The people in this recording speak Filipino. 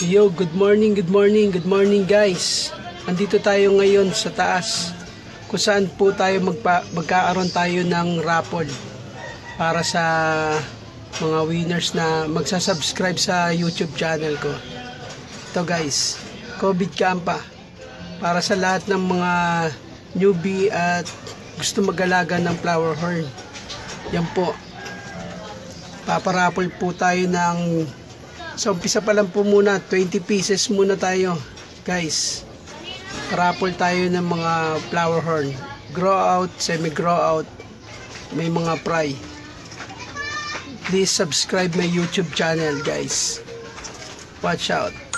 Yo, good morning, good morning, good morning guys. Andito tayo ngayon sa taas kung saan po tayo magpa, magkaaroon tayo ng raffle para sa mga winners na magsasubscribe sa YouTube channel ko. Ito guys, COVID Kampa para sa lahat ng mga newbie at gusto magalaga ng flower horn. Yan po. Paparapol po tayo ng sa umpisa pa lang po muna, 20 pieces muna tayo. Guys, raffle tayo ng mga flower horn. Grow out, semi-grow out, may mga fry. Please subscribe my YouTube channel, guys. Watch out.